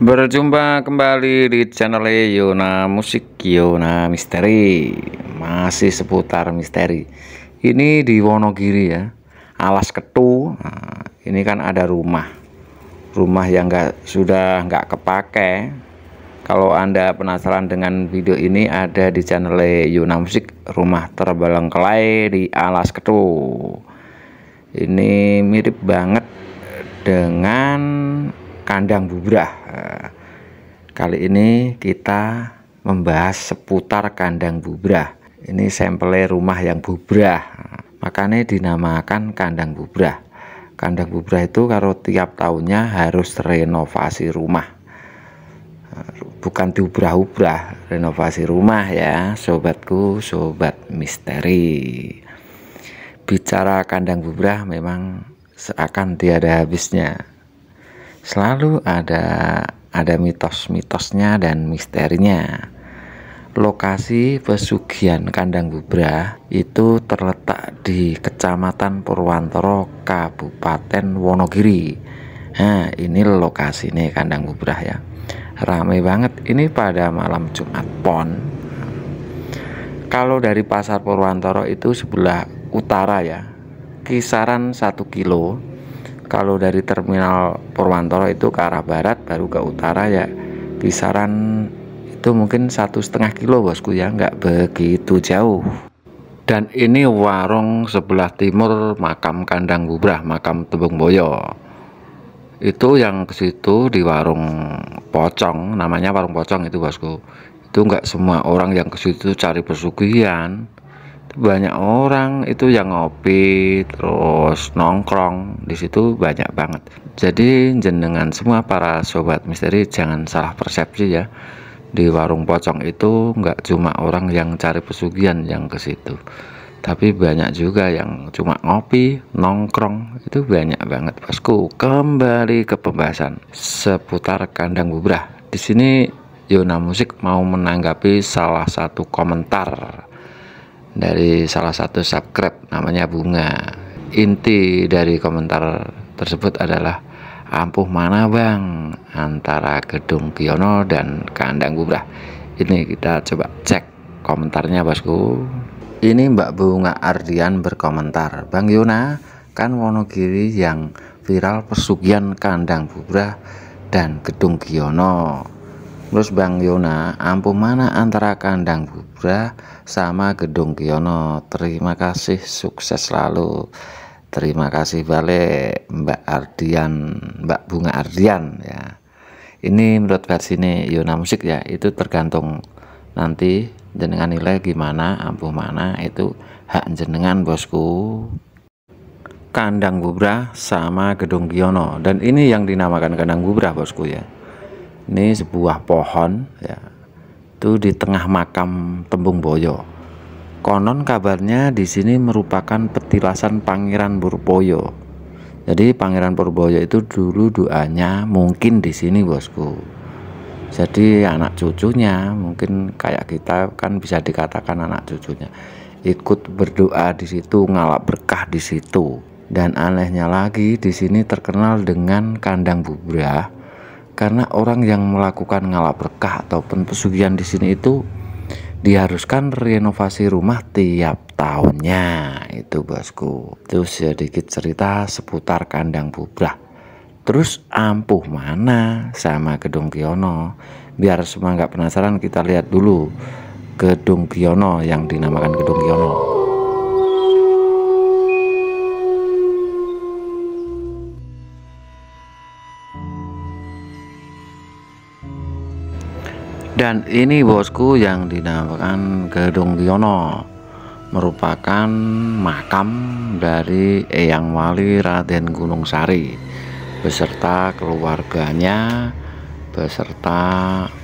Berjumpa kembali di channel Yona Musik Yona Misteri. Masih seputar misteri. Ini di Wonogiri ya. Alas Ketu. Nah, Ini kan ada rumah. Rumah yang enggak, sudah nggak kepake. Kalau anda penasaran dengan video ini Ada di channel Yona Musik Rumah terbelengkelai di Alas Ketu. Ini mirip banget dengan kandang bubrah. Kali ini kita membahas seputar kandang bubrah. Ini sampelnya rumah yang bubrah. Makanya dinamakan kandang bubrah. Kandang bubrah itu kalau tiap tahunnya harus renovasi rumah. Bukan diubrah-ubrah, renovasi rumah ya, sobatku, sobat misteri. Bicara kandang bubrah memang seakan tiada habisnya selalu ada ada mitos-mitosnya dan misterinya. Lokasi pesugihan kandang bubrah itu terletak di Kecamatan Purwantoro, Kabupaten Wonogiri. Nah, ini lokasi nih kandang bubrah ya. Ramai banget ini pada malam Jumat Pon. Kalau dari Pasar Purwantoro itu sebelah utara ya, kisaran satu kilo kalau dari terminal Purwantoro itu ke arah barat baru ke utara ya kisaran itu mungkin satu setengah kilo bosku ya nggak begitu jauh. Dan ini warung sebelah timur makam kandang bubrah makam tebung boyo. Itu yang ke situ di warung pocong namanya warung pocong itu bosku. Itu nggak semua orang yang ke situ cari pesugihan banyak orang itu yang ngopi terus nongkrong. Di situ banyak banget. Jadi jenengan semua para sobat misteri jangan salah persepsi ya. Di warung pocong itu nggak cuma orang yang cari pesugihan yang ke situ. Tapi banyak juga yang cuma ngopi nongkrong. Itu banyak banget bosku. Kembali ke pembahasan seputar kandang bubrah. Di sini Yona Musik mau menanggapi salah satu komentar dari salah satu subscribe namanya Bunga. Inti dari komentar tersebut adalah ampuh mana bang antara gedung Kiono dan kandang bubrah. Ini kita coba cek komentarnya bosku. Ini Mbak Bunga Ardian berkomentar, Bang Yona kan Wonogiri yang viral pesugihan kandang bubrah dan gedung Kiono Terus Bang Yona, ampuh mana antara kandang Bubra sama gedung Kiono? Terima kasih, sukses selalu. Terima kasih balik Mbak Ardian, Mbak Bunga Ardian ya. Ini menurut versi ini Yona Musik ya, itu tergantung nanti jenengan nilai gimana, ampuh mana itu hak jenengan bosku. Kandang Bubra sama gedung Kiono dan ini yang dinamakan kandang Bubra bosku ya ini sebuah pohon ya. Itu di tengah makam Tembung Boyo. Konon kabarnya di sini merupakan petilasan Pangeran Purboyo. Jadi Pangeran Purboyo itu dulu doanya mungkin di sini bosku. Jadi anak cucunya mungkin kayak kita kan bisa dikatakan anak cucunya ikut berdoa di situ ngalap berkah di situ. Dan anehnya lagi di sini terkenal dengan kandang bubrah karena orang yang melakukan ngalap berkah ataupun pesugihan di sini itu diharuskan renovasi rumah tiap tahunnya. Itu bosku. Itu sedikit cerita seputar kandang bubrah. Terus ampuh mana sama gedung Kiono biar semua nggak penasaran kita lihat dulu gedung Kiono yang dinamakan gedung Kiono dan ini bosku yang dinamakan Gedung Giono merupakan makam dari Eyang Wali Raden Gunung Sari beserta keluarganya beserta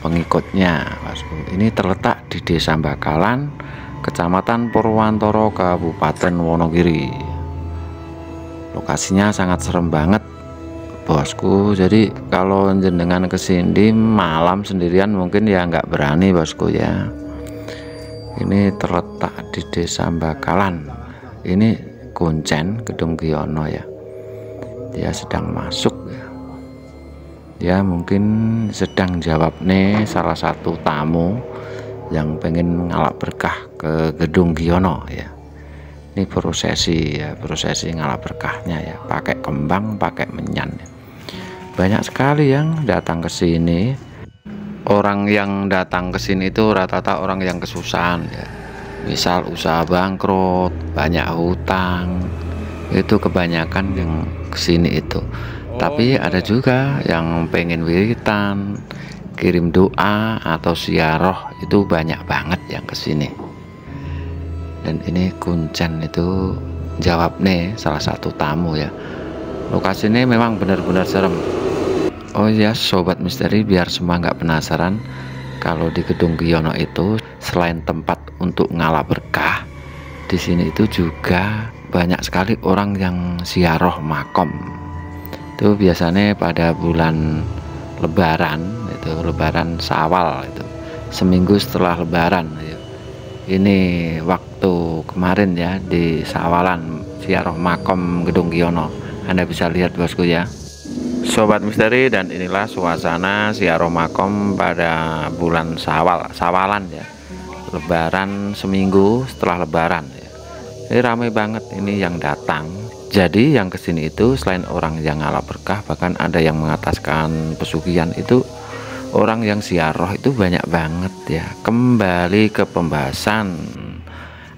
pengikutnya bosku ini terletak di Desa Bakalan Kecamatan Purwantoro Kabupaten Wonogiri. Lokasinya sangat serem banget bosku. Jadi kalau jenengan ke sini malam sendirian mungkin ya nggak berani bosku ya. Ini terletak di desa Bakalan. Ini kuncen gedung Giono ya. Dia sedang masuk ya. Ya mungkin sedang jawab nih salah satu tamu yang pengen ngalap berkah ke gedung Giono ya. Ini prosesi ya prosesi ngalap berkahnya ya. Pakai kembang pakai menyan banyak sekali yang datang ke sini. Orang yang datang ke sini itu rata-rata orang yang kesusahan ya. Misal usaha bangkrut banyak hutang itu kebanyakan yang ke sini itu. Tapi ada juga yang pengen wiritan kirim doa atau siaroh itu banyak banget yang ke sini dan ini kuncen itu jawab nih salah satu tamu ya lokasi ini memang benar-benar serem. Oh ya sobat misteri biar semua nggak penasaran kalau di gedung Giono itu selain tempat untuk ngalah berkah di sini itu juga banyak sekali orang yang siaroh makom. Itu biasanya pada bulan lebaran itu lebaran sawal itu seminggu setelah lebaran gitu. ini waktu kemarin ya di sawalan siaroh makom gedung Giono Anda bisa lihat bosku ya Sobat Misteri dan inilah suasana Siaromakom pada bulan Sawal, Sawalan ya. Lebaran seminggu setelah Lebaran ya. Ini ramai banget ini yang datang. Jadi yang ke sini itu selain orang yang ngalah berkah bahkan ada yang mengataskan pesugihan itu orang yang siaroh itu banyak banget ya. Kembali ke pembahasan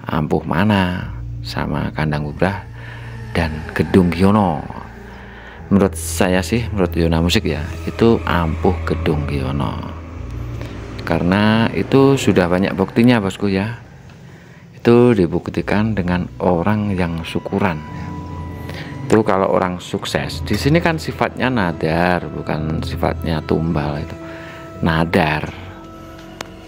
ampuh mana sama kandang ubrah dan gedung Giono menurut saya sih menurut Yona Musik ya itu ampuh gedung Giono karena itu sudah banyak buktinya bosku ya. Itu dibuktikan dengan orang yang syukuran. Itu kalau orang sukses di sini kan sifatnya nadar bukan sifatnya tumbal itu. Nadar.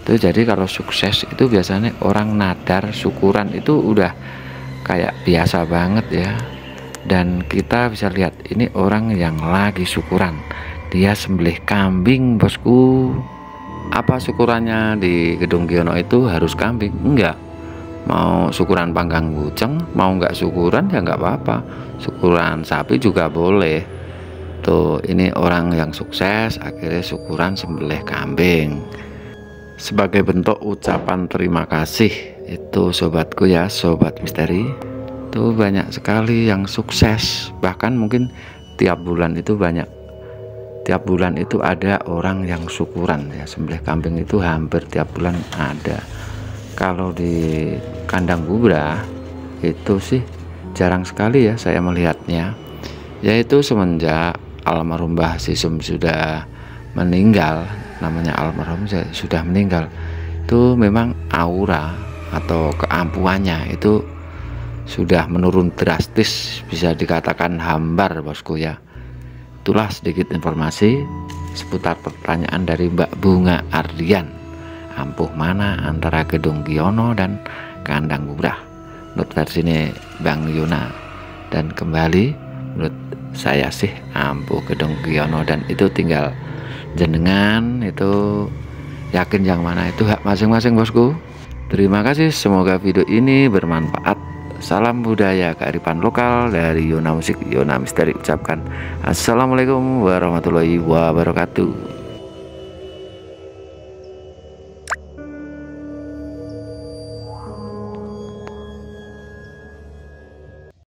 Itu jadi kalau sukses itu biasanya orang nadar syukuran itu udah kayak biasa banget ya. Dan kita bisa lihat ini orang yang lagi syukuran. Dia sembelih kambing bosku. Apa syukurannya di gedung Giono itu harus kambing? Enggak. Mau syukuran panggang buceng mau enggak syukuran ya enggak apa-apa. Syukuran sapi juga boleh. Tuh ini orang yang sukses akhirnya syukuran sembelih kambing. Sebagai bentuk ucapan terima kasih itu sobatku ya sobat misteri. Itu banyak sekali yang sukses. Bahkan mungkin tiap bulan itu banyak. Tiap bulan itu ada orang yang syukuran ya. Sembelih kambing itu hampir tiap bulan ada. Kalau di kandang bubra itu sih jarang sekali ya saya melihatnya. Yaitu semenjak almarhum Mbah Sisum sudah meninggal namanya almarhum sudah meninggal itu memang aura atau keampuannya itu sudah menurun drastis bisa dikatakan hambar bosku ya. Itulah sedikit informasi seputar pertanyaan dari Mbak Bunga Ardian. Ampuh mana antara gedung Giono dan kandang bubrah menurut versi ini Bang Yuna. Dan kembali menurut saya sih ampuh gedung Giono dan itu tinggal jenengan itu yakin yang mana? Itu hak masing-masing bosku terima kasih semoga video ini bermanfaat. Salam budaya kearifan lokal dari Yona Musik Yona Misteri ucapkan Assalamualaikum warahmatullahi wabarakatuh